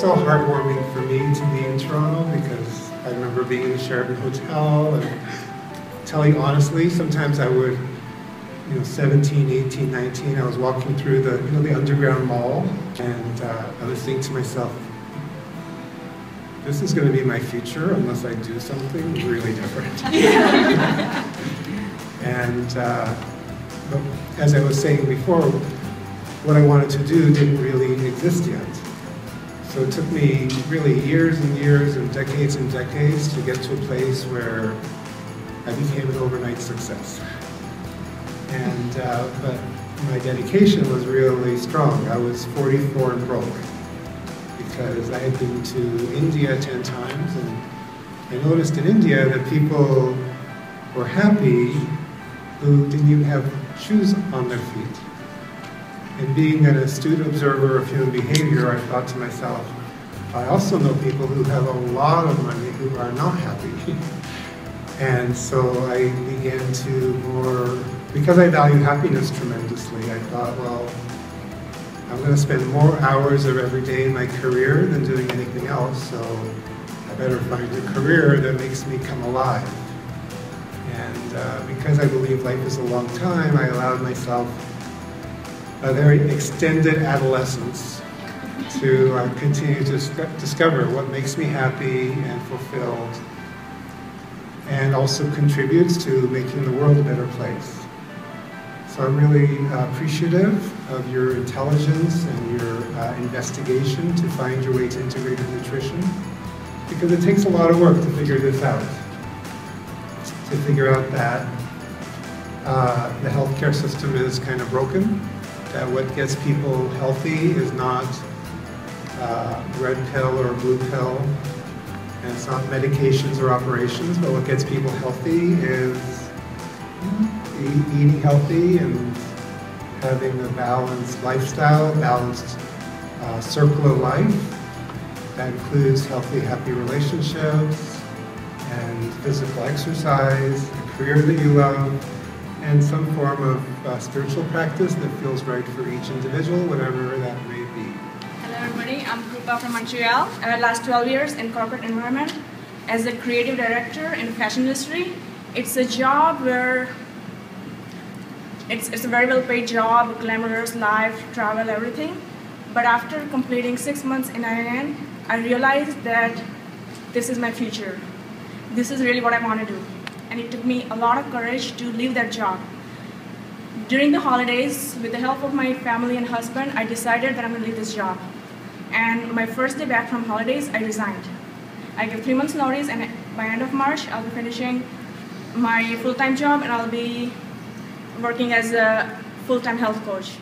so heartwarming for me to be in Toronto because I remember being in the Sheraton Hotel and telling honestly, sometimes I would, you know, 17, 18, 19, I was walking through the, you know, the underground mall and uh, I was thinking to myself, this is going to be my future unless I do something really different. and uh, as I was saying before, what I wanted to do didn't really exist yet. So it took me really years and years and decades and decades to get to a place where I became an overnight success. And, uh, but my dedication was really strong. I was 44 and broke because I had been to India 10 times and I noticed in India that people were happy who didn't even have shoes on their feet. And being an astute observer of human behavior, I thought to myself, I also know people who have a lot of money who are not happy. and so I began to more, because I value happiness tremendously, I thought, well, I'm going to spend more hours of every day in my career than doing anything else, so I better find a career that makes me come alive. And uh, because I believe life is a long time, I allowed myself a very extended adolescence to uh, continue to discover what makes me happy and fulfilled and also contributes to making the world a better place. So I'm really uh, appreciative of your intelligence and your uh, investigation to find your way to Integrative Nutrition because it takes a lot of work to figure this out. To figure out that uh, the healthcare system is kind of broken that what gets people healthy is not uh, red pill or blue pill, and it's not medications or operations, but what gets people healthy is eating healthy and having a balanced lifestyle, balanced uh, circle of life. That includes healthy, happy relationships and physical exercise, a career that you love, and some form of uh, spiritual practice that feels right for each individual, whatever that may be. Hello everybody, I'm Krupa from Montreal. I had last 12 years in corporate environment as a creative director in the fashion industry. It's a job where it's, it's a very well paid job, glamorous life, travel, everything. But after completing six months in IIN, I realized that this is my future. This is really what I want to do and it took me a lot of courage to leave that job. During the holidays, with the help of my family and husband, I decided that I'm going to leave this job. And my first day back from holidays, I resigned. I gave three months notice, and by end of March, I'll be finishing my full-time job, and I'll be working as a full-time health coach.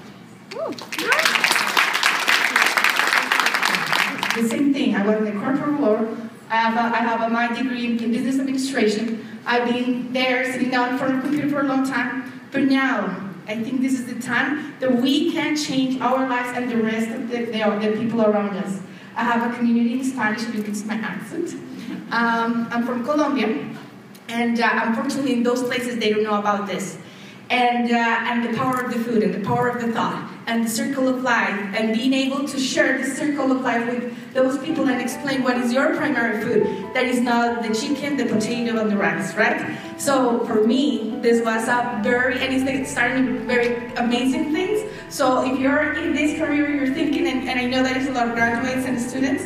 The same thing. I work in the corporate world. I have a, I have a my degree in business administration. I've been there sitting down in front of a computer for a long time, but now I think this is the time that we can change our lives and the rest of the, the, the people around us. I have a community in Spanish, can my accent. Um, I'm from Colombia, and uh, unfortunately in those places they don't know about this. And, uh, and the power of the food and the power of the thought and the circle of life and being able to share the circle of life with those people and explain what is your primary food that is not the chicken, the potato, and the rice, right? So for me, this was a very, and it's starting very amazing things. So if you're in this career, you're thinking, and, and I know that there's a lot of graduates and students,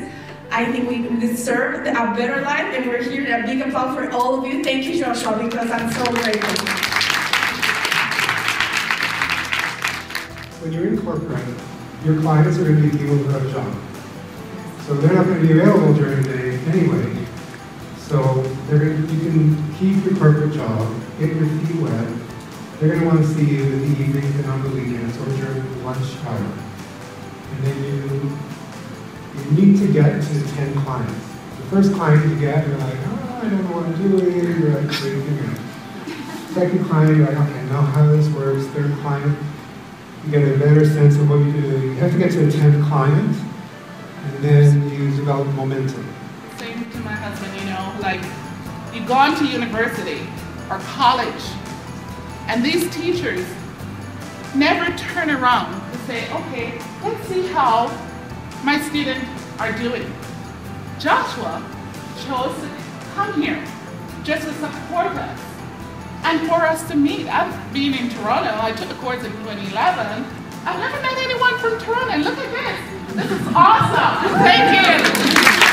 I think we deserve a better life, and we're here. A big applause for all of you. Thank you, Joshua, because I'm so grateful. When you're in corporate, your clients are going to be people have a job. So they're not going to be available during the day anyway. So they're you can keep your corporate job, get your feet wet. They're going to want to see you in the evenings and on the weekends or during lunch hour. And then you, you need to get to 10 clients. The first client you get, you're like, oh, I don't know what I'm doing. You're like, out. Second client, you're like, okay, I know how this works. Third client, you get a better sense of what you do. You have to get to a 10 client, and then you develop momentum. Same to my husband, you know, like, you've gone to university or college, and these teachers never turn around to say, okay, let's see how my students are doing. Joshua chose to come here just to support us and for us to meet. I've been in Toronto, I took the course in 2011. I've never met anyone from Toronto. Look at this. This is awesome. Thank you.